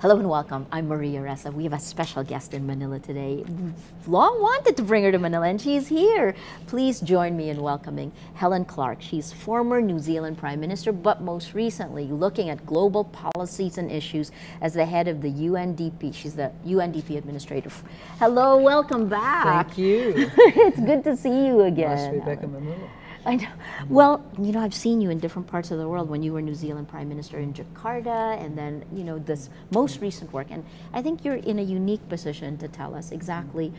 Hello and welcome. I'm Maria Ressa. We have a special guest in Manila today. Long wanted to bring her to Manila, and she's here. Please join me in welcoming Helen Clark. She's former New Zealand Prime Minister, but most recently looking at global policies and issues as the head of the UNDP. She's the UNDP administrator. Hello, welcome back. Thank you. it's good to see you again. Nice to be back in Manila. I know. Well, you know, I've seen you in different parts of the world when you were New Zealand Prime Minister in Jakarta, and then, you know, this most recent work. And I think you're in a unique position to tell us exactly,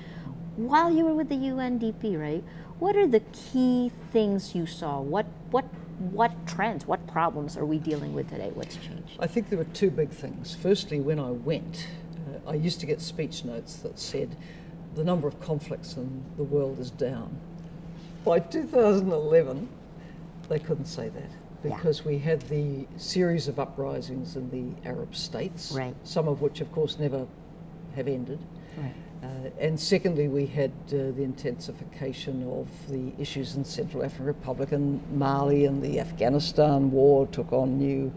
while you were with the UNDP, right, what are the key things you saw? What, what, what trends, what problems are we dealing with today? What's changed? I think there were two big things. Firstly, when I went, uh, I used to get speech notes that said, the number of conflicts in the world is down by 2011, they couldn't say that because yeah. we had the series of uprisings in the Arab states, right. some of which, of course, never have ended. Right. Uh, and secondly, we had uh, the intensification of the issues in Central African Republic and Mali, and the Afghanistan war took on new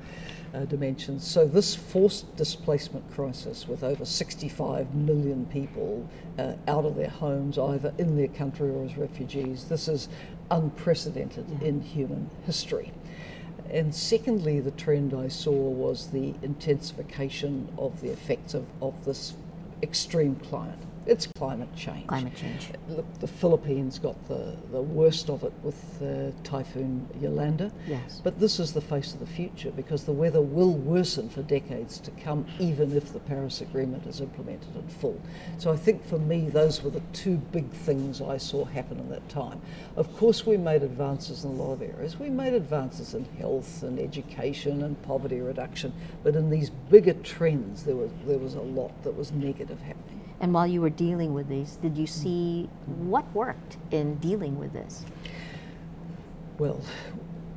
uh, dimensions. So this forced displacement crisis with over 65 million people uh, out of their homes, either in their country or as refugees, this is unprecedented yeah. in human history. And secondly, the trend I saw was the intensification of the effects of, of this extreme climate. It's climate change. Climate change. Look, the Philippines got the, the worst of it with uh, Typhoon Yolanda. Yes. But this is the face of the future because the weather will worsen for decades to come, even if the Paris Agreement is implemented in full. So I think for me, those were the two big things I saw happen in that time. Of course, we made advances in a lot of areas. We made advances in health and education and poverty reduction, but in these bigger trends, there was, there was a lot that was negative happening. And while you were dealing with these, did you see what worked in dealing with this? Well,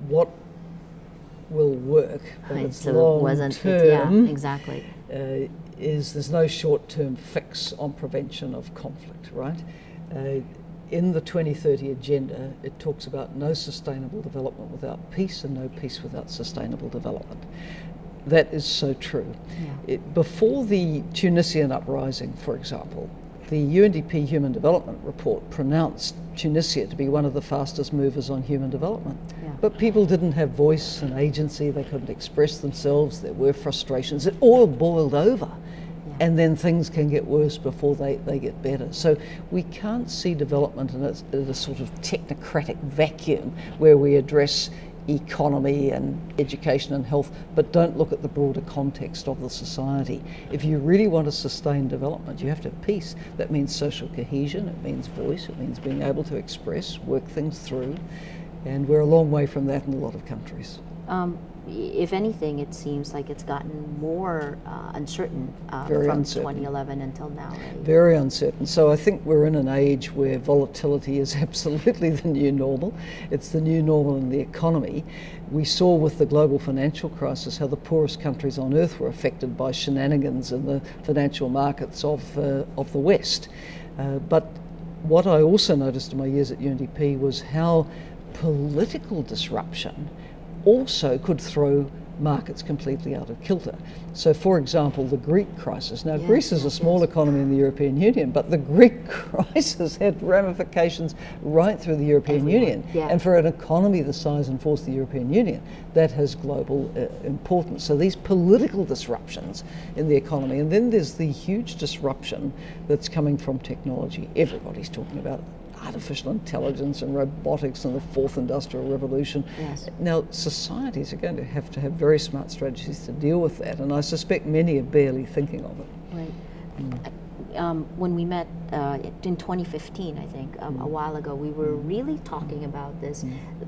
what will work, but right, it's so long it wasn't, term. yeah, exactly. Uh, is there's no short-term fix on prevention of conflict, right? Uh, in the 2030 agenda, it talks about no sustainable development without peace and no peace without sustainable development. That is so true. Yeah. It, before the Tunisian uprising, for example, the UNDP Human Development Report pronounced Tunisia to be one of the fastest movers on human development. Yeah. But people didn't have voice and agency, they couldn't express themselves, there were frustrations. It all boiled over. Yeah. And then things can get worse before they, they get better. So we can't see development in a, in a sort of technocratic vacuum where we address economy and education and health, but don't look at the broader context of the society. If you really want to sustain development, you have to have peace. That means social cohesion, it means voice, it means being able to express, work things through, and we're a long way from that in a lot of countries. Um, if anything, it seems like it's gotten more uh, uncertain uh, from uncertain. 2011 until now. Right? Very uncertain. So I think we're in an age where volatility is absolutely the new normal. It's the new normal in the economy. We saw with the global financial crisis how the poorest countries on earth were affected by shenanigans in the financial markets of, uh, of the West. Uh, but what I also noticed in my years at UNDP was how political disruption also could throw markets completely out of kilter. So, for example, the Greek crisis. Now, Greece is a small yes. economy in the European Union, but the Greek crisis had ramifications right through the European Union. yeah. And for an economy the size and force of the European Union, that has global uh, importance. So, these political disruptions in the economy, and then there's the huge disruption that's coming from technology. Everybody's talking about it artificial intelligence and robotics and the fourth industrial revolution. Yes. Now, societies are going to have to have very smart strategies to deal with that, and I suspect many are barely thinking of it. Right. Hmm. Um, when we met uh, in 2015, I think, um, a while ago, we were really talking about this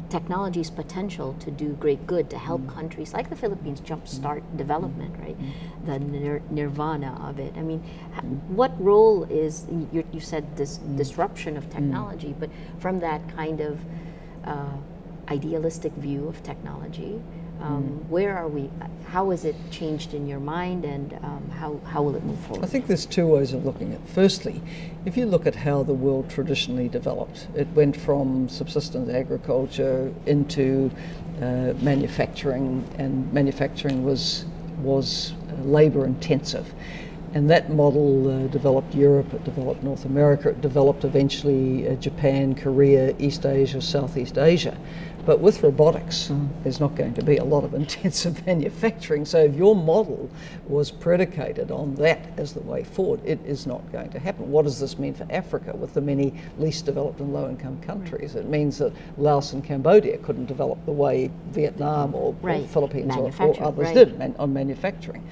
technology's potential to do great good, to help countries like the Philippines jumpstart development, right? The nir- nirvana of it. I mean, what role is, you, you said this disruption of technology, but from that kind of uh, idealistic view of technology, um, where are we? How has it changed in your mind, and um, how, how will it move forward? I think there's two ways of looking at it. Firstly, if you look at how the world traditionally developed, it went from subsistence agriculture into uh, manufacturing, and manufacturing was was uh, labour intensive. And that model uh, developed Europe, it developed North America, it developed eventually uh, Japan, Korea, East Asia, Southeast Asia. But with robotics, mm. there's not going to be a lot of intensive manufacturing. So if your model was predicated on that as the way forward, it is not going to happen. What does this mean for Africa with the many least developed and low income countries? Right. It means that Laos and Cambodia couldn't develop the way Vietnam or, right. or Philippines or, or, others right. did man, on manufacturing.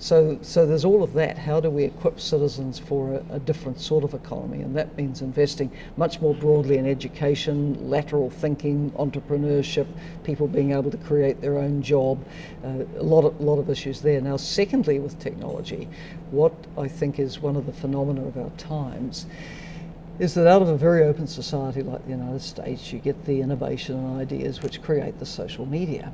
So, so there's all of that. How do we equip citizens for a, a, different sort of economy? And that means investing much more broadly in education, lateral thinking, entrepreneurship, people being able to create their own job. Uh, a lot of, lot of issues there. Now, secondly, with technology, what I think is one of the phenomena of our times is that out of a very open society like the United States, you get the innovation and ideas which create the social media.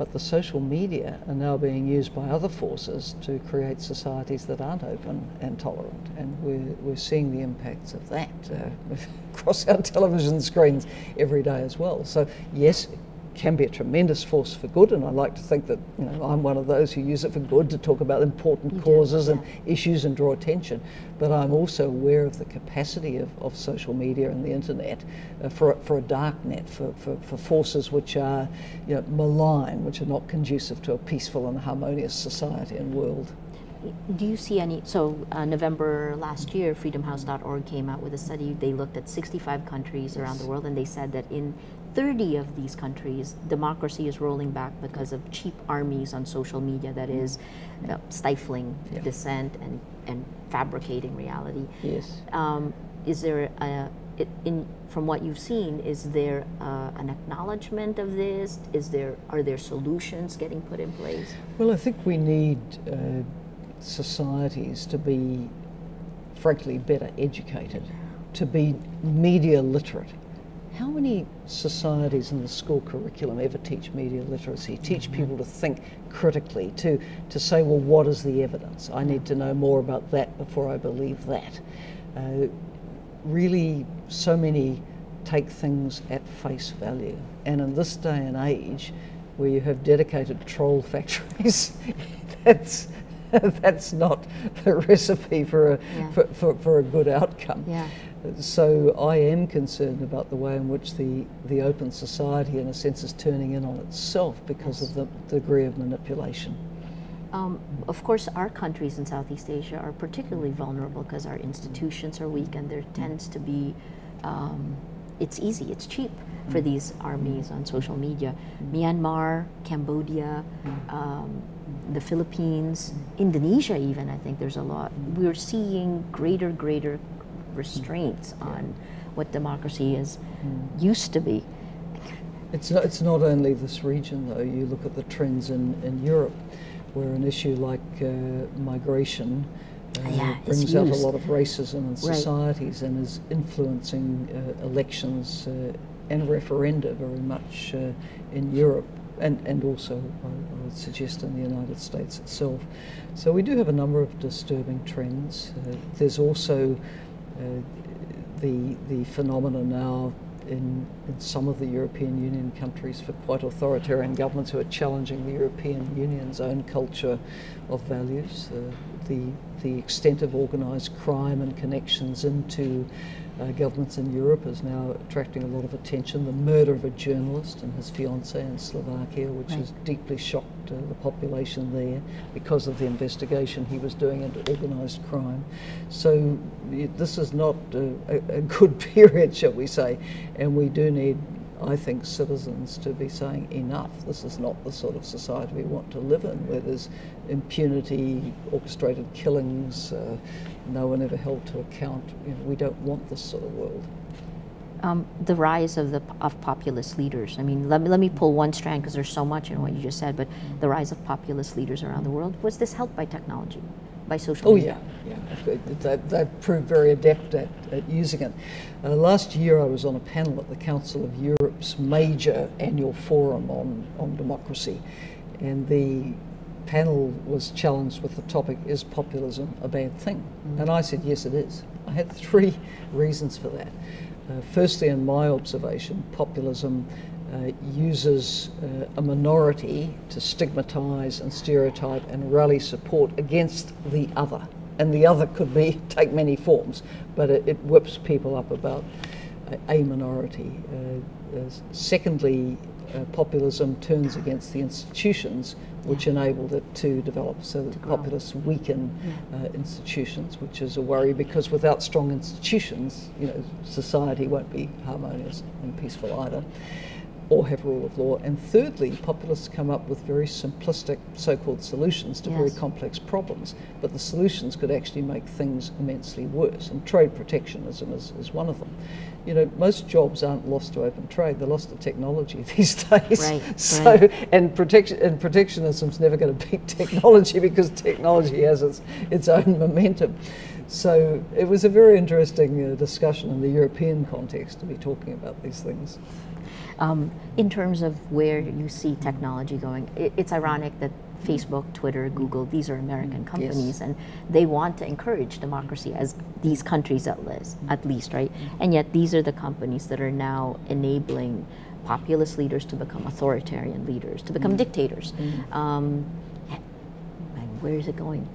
But the social media are now being used by other forces to create societies that aren't open and tolerant. And we're, we're seeing the impacts of that uh, across our television screens every day as well. So, yes, can be a tremendous force for good, and I like to think that you know, I'm one of those who use it for good to talk about important you causes do, yeah. and issues and draw attention. But I'm also aware of the capacity of, of social media and the internet uh, for, for a dark net, for, for, for forces which are you know, malign, which are not conducive to a peaceful and harmonious society and world. Do you see any? So, uh, November last year, freedomhouse.org came out with a study. They looked at 65 countries around the world, and they said that in 30 of these countries, democracy is rolling back because of cheap armies on social media that is uh, stifling yeah. dissent and, and fabricating reality. Yes. Um, is there a, in from what you've seen, is there uh, an acknowledgement of this? Is there are there solutions getting put in place? Well, I think we need uh, societies to be, frankly, better educated, to be media literate how many societies in the school curriculum ever teach media literacy, teach mm-hmm. people to think critically, to, to say, well, what is the evidence? I need to know more about that before I believe that. Uh, really, so many take things at face value. And in this day and age, where you have dedicated troll factories, that's that's not the recipe for a yeah. for, for, for, a good outcome. Yeah. So I am concerned about the way in which the, the open society, in a sense, is turning in on itself because yes. of the degree of manipulation. Um, of course, our countries in Southeast Asia are particularly vulnerable because our institutions are weak and there tends to be, um, it's easy, it's cheap for mm. these armies on social media. Myanmar, Cambodia, mm. um, the Philippines, Indonesia, even, I think there's a lot. We're seeing greater, greater restraints on what democracy is mm. used to be. It's not, it's not only this region, though. You look at the trends in, in Europe, where an issue like uh, migration uh, yeah, brings out a lot of racism in societies right. and is influencing uh, elections uh, and referenda very much uh, in Europe. And, and also, I, would suggest, in the United States itself. So, we do have a number of disturbing trends. Uh, there's also uh, the, the phenomena now in, in some of the European Union countries for quite authoritarian governments who are challenging the European Union's own culture of values. Uh, the, the extent of organised crime and connections into uh, governments in Europe is now attracting a lot of attention. The murder of a journalist and his fiancée in Slovakia, which right. has deeply shocked uh, the population there because of the investigation he was doing into organised crime. So this is not a, a good period, shall we say, and we do need I think, citizens to be saying enough. This is not the sort of society we want to live in, where there's impunity, orchestrated killings, uh, no one ever held to account. You know, we don't want this sort of world. Um, the rise of the of populist leaders. I mean, let me let me pull one strand because there's so much in what you just said. But the rise of populist leaders around the world was this helped by technology? by social oh, media? yeah, yeah. They've, they've proved very adept at, at using it. Uh, last year I was on a panel at the Council of Europe's major annual forum on, on democracy, and the panel was challenged with the topic, is populism a bad thing? Mm. And I said, yes, it is. I had three reasons for that. Uh, firstly, in my observation, populism uh, uses uh, a minority to stigmatize and stereotype and rally support against the other. And the other could be take many forms, but it, it whips people up about a, a minority. Uh, uh secondly, uh, populism turns against the institutions which yeah. enabled it to develop. So that populists weaken yeah. uh, institutions, which is a worry because without strong institutions, you know, society won't be harmonious and peaceful either or have rule of law. And thirdly, populists come up with very simplistic so called solutions to yes. very complex problems, but the solutions could actually make things immensely worse. And trade protectionism is, is one of them. You know, most jobs aren't lost to open trade, they're lost to technology these days. Right, so, right. and, protection, and protectionism's never going to beat technology because technology has its, its own momentum. So it was a very interesting uh, discussion in the European context to be talking about these things. Um, in terms of where you see technology going, it, it's ironic that Facebook, Twitter, Google, these are American companies, yes. and they want to encourage democracy as these countries at least, at least, right? And yet these are the companies that are now enabling populist leaders to become authoritarian leaders, to become mm. dictators. Mm. Um, where is it going?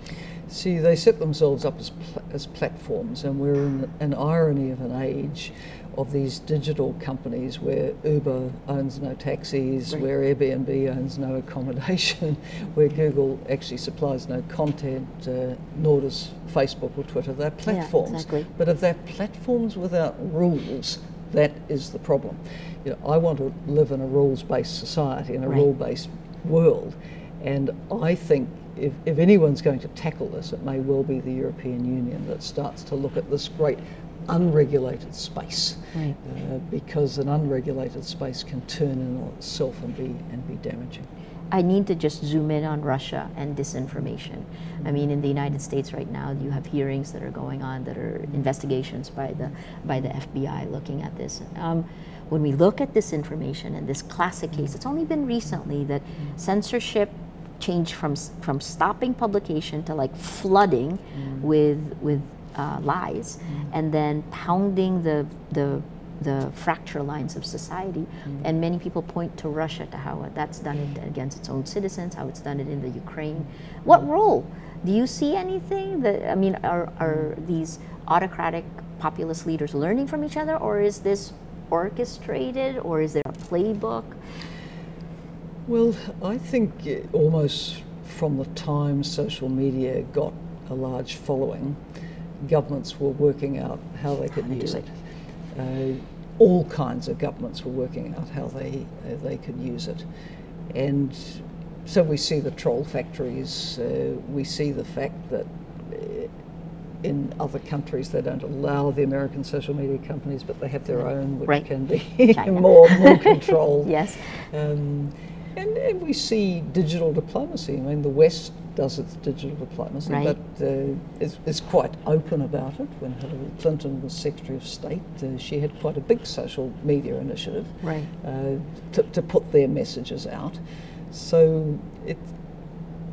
See, they set themselves up as, pl as platforms, and we're in an irony of an age of these digital companies where Uber owns no taxis, right. where Airbnb owns no accommodation, where Google actually supplies no content, uh, nor does Facebook or Twitter. They're platforms. Yeah, exactly. But if they're platforms without rules, that is the problem. You know, I want to live in a rules-based society, in a right. rule-based world, and I think if, if anyone's going to tackle this, it may well be the European Union that starts to look at this great unregulated space right. uh, because an unregulated space can turn in on itself and be and be damaging. I need to just zoom in on Russia and disinformation. I mean, in the United States right now, you have hearings that are going on that are investigations by the by the FBI looking at this. Um, when we look at this information and this classic case, it's only been recently that censorship changed from from stopping publication to like flooding mm. with with uh, lies, mm. and then pounding the the the fracture lines of society. Mm. And many people point to Russia to how that's done it against its own citizens, how it's done it in the Ukraine. What role? Do you see anything that I mean? Are are these autocratic populist leaders learning from each other, or is this orchestrated, or is there a playbook? Well, I think almost from the time social media got a large following, governments were working out how they could use it. Uh, all kinds of governments were working out how they uh, they could use it, and so we see the troll factories. Uh, we see the fact that uh, in other countries they don't allow the American social media companies, but they have their own, which right. can be more more controlled. yes. Um, and, and, we see digital diplomacy. I mean, the West does its digital diplomacy, right. but uh, is, is, quite open about it. When Hillary Clinton was Secretary of State, uh, she had quite a big social media initiative right. uh, to, to, put their messages out. So it,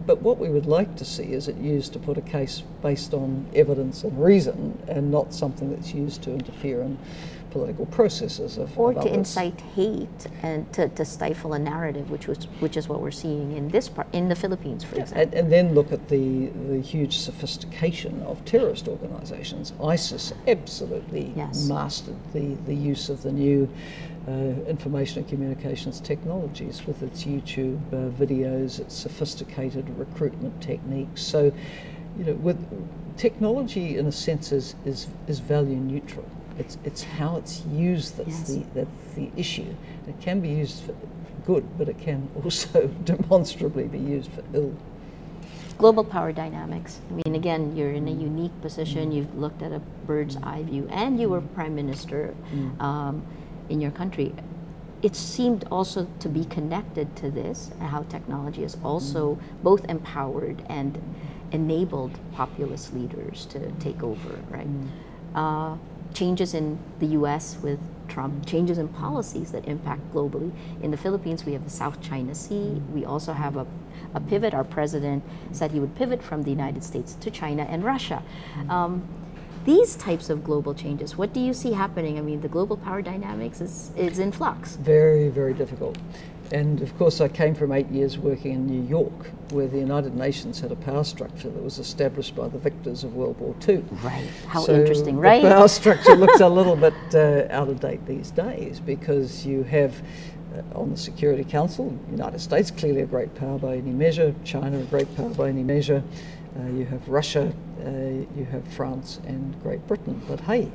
but what we would like to see is it used to put a case based on evidence and reason, and not something that's used to interfere in political processes of or to incite hate and to, to stifle a narrative, which was which is what we're seeing in this part in the Philippines, for yeah, example. And, and, then look at the the huge sophistication of terrorist organisations. ISIS absolutely yes. mastered the the use of the new. Uh, information and communications technologies with its YouTube uh, videos, its sophisticated recruitment techniques. So, you know, with technology in a sense is, is, is value neutral. It's, it's how it's used that's, yes. the, that's the issue. It can be used for good, but it can also demonstrably be used for ill. Global power dynamics. I mean, again, you're in a unique position. Mm. You've looked at a bird's eye view, and you were mm. prime minister mm. um, in your country. It seemed also to be connected to this, how technology has also mm. both empowered and enabled populist leaders to take over, right? Mm. Uh, changes in the US with Trump, changes in policies that impact globally. In the Philippines, we have the South China Sea. We also have a, a pivot. Our president said he would pivot from the United States to China and Russia. Um, these types of global changes, what do you see happening? I mean, the global power dynamics is, is in flux. Very, very difficult. And of course, I came from eight years working in New York, where the United Nations had a power structure that was established by the victors of World War II. Right. How so interesting, right? The power structure looks a little bit uh, out of date these days because you have uh, on the Security Council, United States clearly a great power by any measure, China a great power by any measure. Uh, you have Russia, uh, you have France and Great Britain. But hey,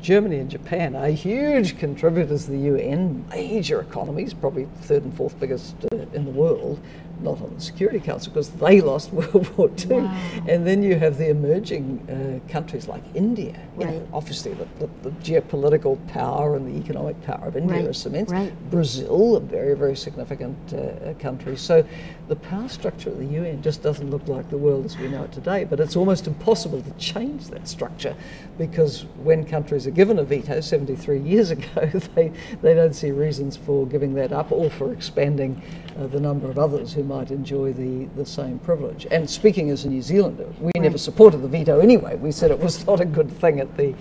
Germany and Japan are huge contributors to the UN, major economies, probably third and fourth biggest uh, in the world, not on the Security Council because they lost World War II. Wow. And then you have the emerging uh, countries like India. Right. Know, obviously, the, the, the, geopolitical power and the economic power of India right. is immense. Right. Brazil, a very, very significant uh, country. So the power structure of the UN just doesn't look like the world as we know it today. But it's almost impossible to change that structure because when countries are given a veto 73 years ago, they, they don't see reasons for giving that up or for expanding uh, the number of others who might enjoy the, the same privilege. And speaking as a New Zealander, we right. never supported the veto anyway. We said it was not a good thing at the,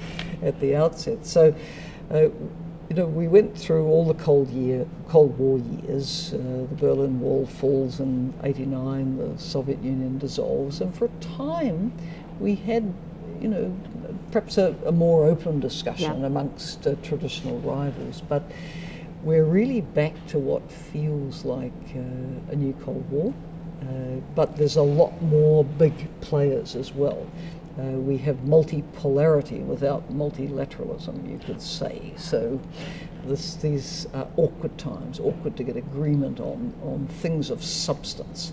at the outset. So, uh, you know, we went through all the Cold Year, Cold War years. Uh, the Berlin Wall falls in '89. The Soviet Union dissolves, and for a time, we had, you know, perhaps a, a more open discussion yeah. amongst uh, traditional rivals. But we're really back to what feels like uh, a new Cold War, uh, but there's a lot more big players as well. Uh, we have multipolarity without multilateralism, you could say. So this, these are awkward times, awkward to get agreement on, on things of substance.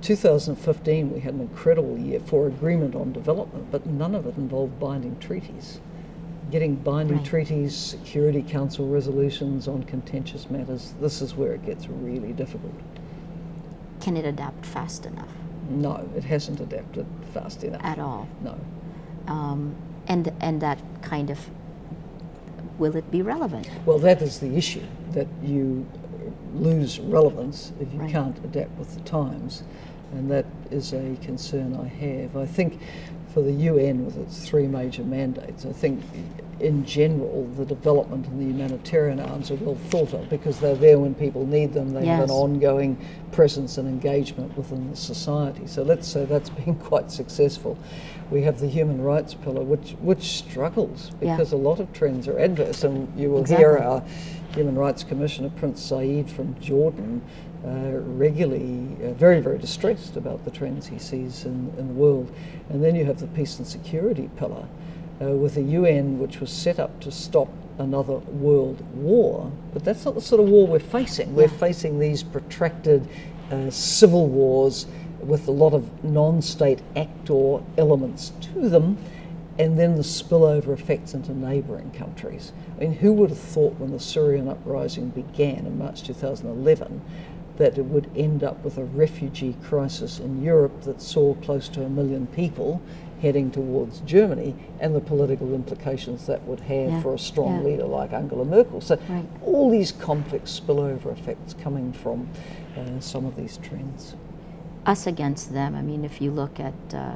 2015, we had an incredible year for agreement on development, but none of it involved binding treaties getting binding right. treaties, Security Council resolutions on contentious matters, this is where it gets really difficult. Can it adapt fast enough? No, it hasn't adapted fast enough. At all? No. Um, and, and that kind of, will it be relevant? Well, that is the issue, that you lose relevance if you right. can't adapt with the times. And that is a concern I have. I think for the UN with its three major mandates, I think in general the development and the humanitarian arms are well thought of because they're there when people need them. They yes. have an ongoing presence and engagement within the society. So let's say that's been quite successful. We have the human rights pillar, which which struggles because yeah. a lot of trends are adverse, and you will exactly. hear our Human Rights Commissioner Prince Zeid from Jordan uh, regularly uh, very, very distressed about the trends he sees in, in the world. And then you have the peace and security pillar uh, with the UN, which was set up to stop another world war. But that's not the sort of war we're facing. We're facing these protracted uh, civil wars with a lot of non state actor elements to them. And then the spillover effects into neighbouring countries. I mean, who would have thought when the Syrian uprising began in March 2011 that it would end up with a refugee crisis in Europe that saw close to a million people heading towards Germany and the political implications that would have yeah. for a strong yeah. leader like Angela Merkel. So, right. all these complex spillover effects coming from uh, some of these trends. Us against them. I mean, if you look at uh,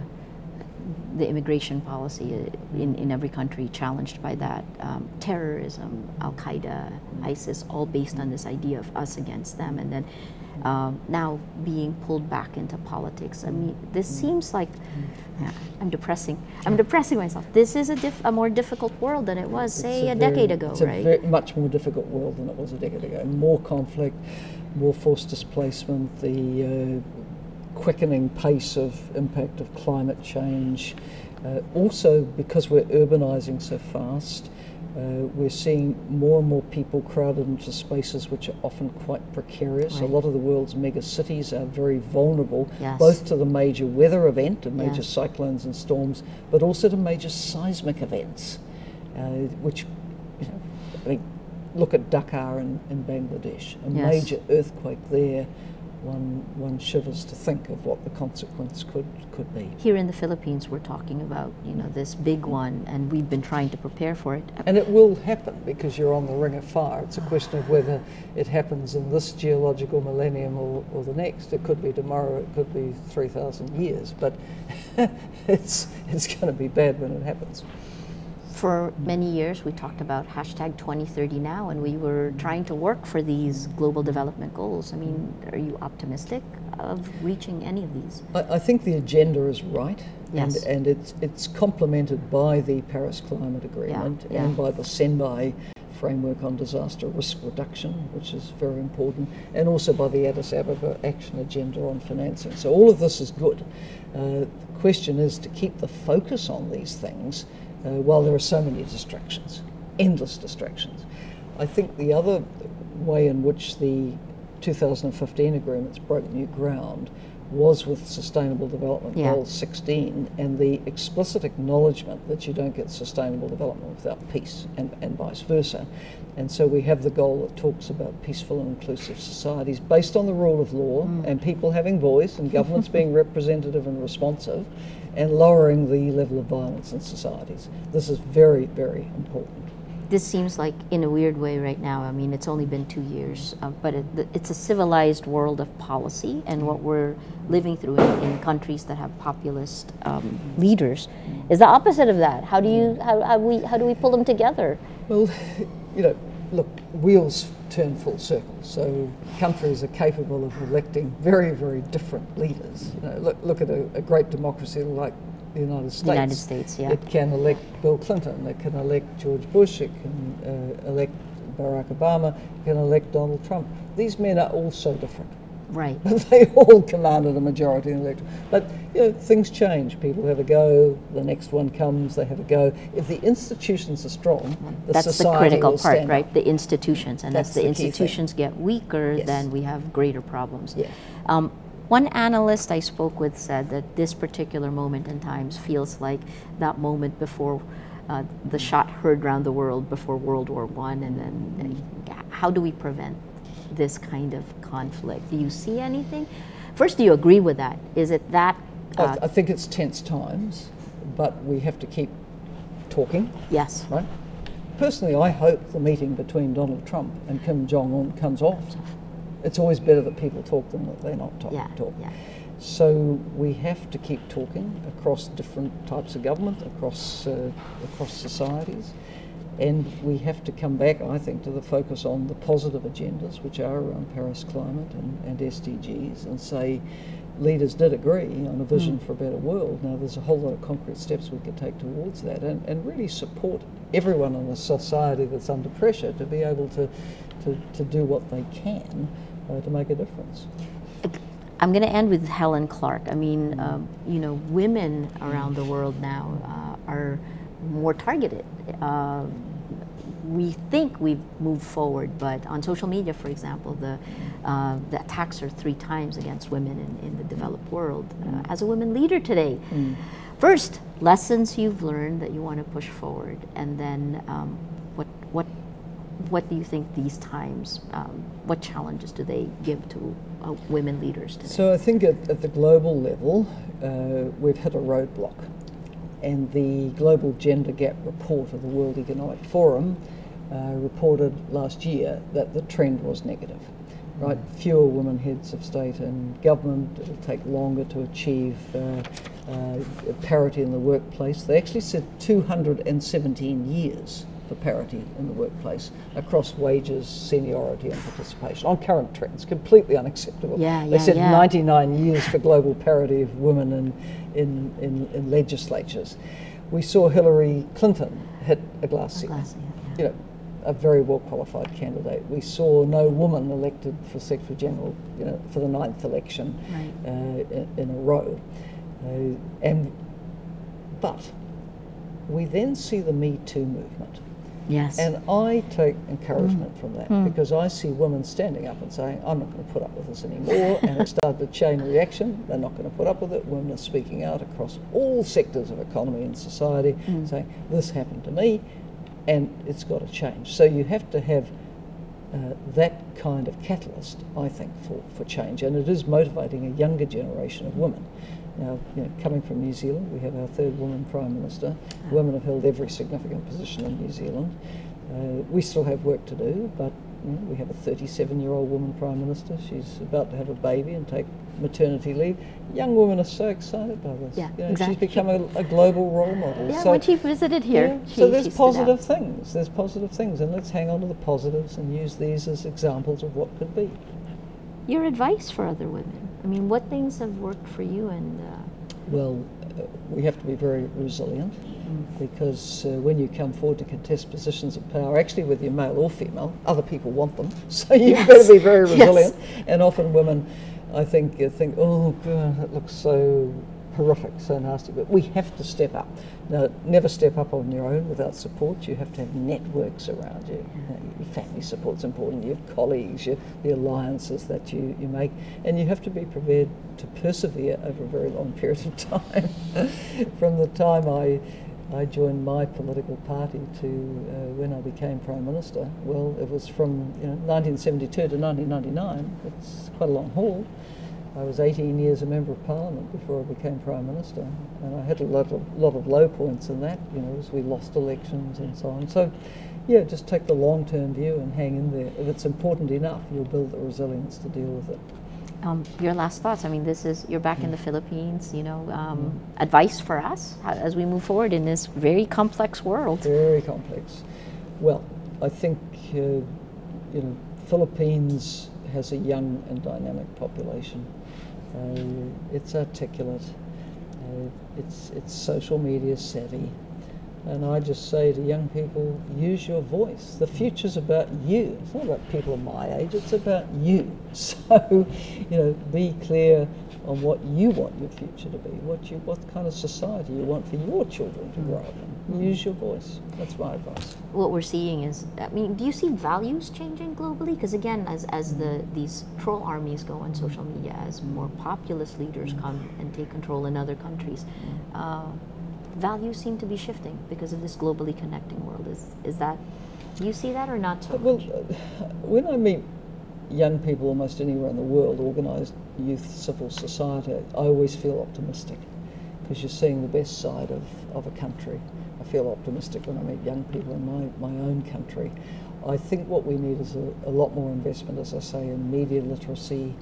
the immigration policy in, in every country challenged by that. Um, terrorism, Al Qaeda, ISIS, all based on this idea of us against them. And then um, now being pulled back into politics. I mean, this seems like yeah, I'm depressing. I'm depressing myself. This is a, a more difficult world than it was, say, a, a very, decade ago, it's right? It's a much more difficult world than it was a decade ago. More conflict, more forced displacement, the uh, quickening pace of impact of climate change. Uh, also, because we're urbanising so fast, uh, we're seeing more and more people crowded into spaces which are often quite precarious. Right. A lot of the world's mega cities are very vulnerable, yes. both to the major weather event, and major yeah. cyclones and storms, but also to major seismic events, uh, which, you know, I mean, look at Dhaka in, in Bangladesh, a yes. major earthquake there one, one shivers to think of what the consequence could, could be. Here in the Philippines, we're talking about you know this big one, and we've been trying to prepare for it. And it will happen because you're on the ring of fire. It's a question of whether it happens in this geological millennium or, or the next. It could be tomorrow, it could be 3,000 years, but it's, it's going to be bad when it happens. For many years, we talked about hashtag 2030 now, and we were trying to work for these global development goals. I mean, are you optimistic of reaching any of these? I, I think the agenda is right. Yes. And, and it's, it's complemented by the Paris Climate Agreement yeah. and by the Sendai framework on disaster risk reduction, which is very important, and also by the Addis Ababa Action Agenda on financing. So all of this is good. Uh, the question is to keep the focus on these things Uh, while there are so many distractions, endless distractions. I think the other way in which the 2015 agreements broke new ground was with Sustainable Development Yeah. Goal 16 and the explicit acknowledgement that you don't get sustainable development without peace and, and vice versa. And so we have the goal that talks about peaceful and inclusive societies based on the rule of law mm. and people having voice and governments being representative and responsive and lowering the level of violence in societies. This is very, very important. This seems like, in a weird way, right now. I mean, it's only been two years, uh, but it, it's a civilized world of policy, and what we're living through in, in countries that have populist um, leaders is the opposite of that. How do you how, how we how do we pull them together? Well, you know, look, wheels turn full circle. So countries are capable of electing very, very different leaders. You know, look, look at a, a great democracy like the United States. The United States, yeah. It can elect Bill Clinton. It can elect George Bush. It can uh, elect Barack Obama. It can elect Donald Trump. These men are all so different. Right. But they all commanded a majority in the electorate. But you know, things change. People have a go. The next one comes. They have a go. If the institutions are strong, the that's the critical part, right? up. The institutions, and That's as the, the institutions get weaker, Yes. then we have greater problems. Yeah. Um, one analyst I spoke with said that this particular moment in times feels like that moment before uh, the shot heard around the world before World War One, and then uh, how do we prevent this kind of conflict? Do you see anything? First, do you agree with that? Is it that? I, Uh, th- I think it's tense times, but we have to keep talking, yes. right? Personally, I hope the meeting between Donald Trump and Kim Jong Un comes off. It's always better that people talk than that they're not talk. Yeah. talk. Yeah. So we have to keep talking across different types of government, across uh, across societies, and we have to come back, I think, to the focus on the positive agendas, which are around Paris climate and, and SDGs, and say leaders did agree on a vision for a better world. Now there's a whole lot of concrete steps we could take towards that, and, and really support everyone in a society that's under pressure to be able to to, to do what they can uh, to make a difference. I'm going to end with Helen Clark. I mean, um, you know, women around the world now uh, are more targeted. Uh, we think we've moved forward, but on social media, for example, the, uh, the attacks are three times against women in, in the developed world. Uh, as a women leader today, first, lessons you've learned that you want to push forward, and then um, what, what, what do you think these times, um, what challenges do they give to uh, women leaders today? So I think at, at the global level, uh, we've hit a roadblock. And the Global Gender Gap report of the World Economic Forum uh, reported last year that the trend was negative. Right, fewer women heads of state and government. It'll take longer to achieve uh, uh, parity in the workplace. They actually said 217 years for parity in the workplace across wages, seniority, and participation on current trends. Completely unacceptable. Yeah, they yeah, said yeah. 99 years for global parity of women in, in, in, in legislatures. We saw Hillary Clinton hit a glass ceiling. glass ceiling, You know, a very well qualified candidate. We saw no woman elected for Secretary General, you know, for the ninth election Right. uh, in, in a row. Uh, and but we then see the Me Too movement. Yes. And I take encouragement Mm. from that because I see women standing up and saying, I'm not going to put up with this anymore. and it started a chain reaction. They're not going to put up with it. Women are speaking out across all sectors of economy and society, Mm. saying, This happened to me and it's got to change. So you have to have uh, that kind of catalyst, I think, for, for change. And it is motivating a younger generation of women. Now, you know, coming from New Zealand, we have our third woman Prime Minister. Women have held every significant position in New Zealand. Uh, we still have work to do, but we have a 37 year old woman Prime Minister. She's about to have a baby and take maternity leave. Young women are so excited by this. Yeah, You know, exactly. She's become a, a global role model. Yeah, so, when she visited here, yeah, she, so there's positive things. There's positive things, and let's hang on to the positives and use these as examples of what could be. Your advice for other women. I mean, what things have worked for you and. Uh, Well, uh, we have to be very resilient because uh, when you come forward to contest positions of power, actually whether you're male or female, other people want them. So you've Yes. got to be very Yes. resilient. And often women, I think, uh, think, oh god, that looks so horrific, so nasty. But we have to step up. Now, never step up on your own without support. You have to have networks around you. You know, your family support's important. Your colleagues, your, the alliances that you, you make, and you have to be prepared to persevere over a very long period of time. From the time I I joined my political party to uh, when I became prime minister. Well, it was from you know 1972 to 1999. It's quite a long haul. I was 18 years a member of parliament before I became prime minister, and I had a lot of lot of low points in that. You know, as we lost elections and so on. So, yeah, just take the long-term view and hang in there. If it's important enough, you'll build the resilience to deal with it. um, your last thoughts. I mean, this is you're back in the Philippines. You know, um, advice for us how, as we move forward in this very complex world. Very complex. Well, I think uh, you know Philippines has a young and dynamic population. It's articulate. Uh, it's it's social media savvy, and I just say to young people, use your voice. The future's about you. It's not about people my age. It's about you. So, you know, be clear on what you want your future to be. What you what kind of society you want for your children to grow up in. Use your voice. That's my advice. What we're seeing is, I mean, do you see values changing globally? Because again, as as the these troll armies go on social media, as more populist leaders come and take control in other countries. Uh, values seem to be shifting because of this globally connecting world. Is is that do you see that or not so Well, much? uh, when I meet young people almost anywhere in the world, organised youth civil society, I always feel optimistic because you're seeing the best side of, of a country. I feel optimistic when I meet young people in my, my own country. I think what we need is a, a lot more investment, as I say, in media literacy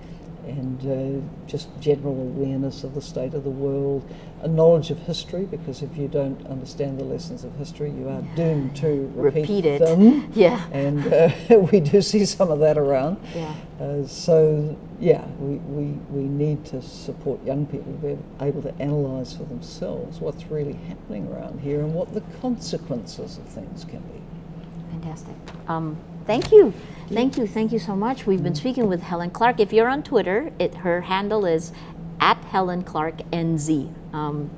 and uh, just general awareness of the state of the world, a knowledge of history, because if you don't understand the lessons of history, you are doomed to repeat, Repeat it. them Yeah. and uh, we do see some of that around. Yeah. Uh, so yeah, we, we, we need to support young people to be able to analyse for themselves what's really happening around here and what the consequences of things can be. Fantastic. Um, thank you. Thank you. Thank you so much. We've been speaking with Helen Clark. If you're on Twitter, it, her handle is at Helen Clark NZ. Um,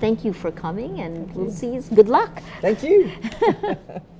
thank you for coming, and we'll see you. Good luck. Thank you.